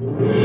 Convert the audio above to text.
you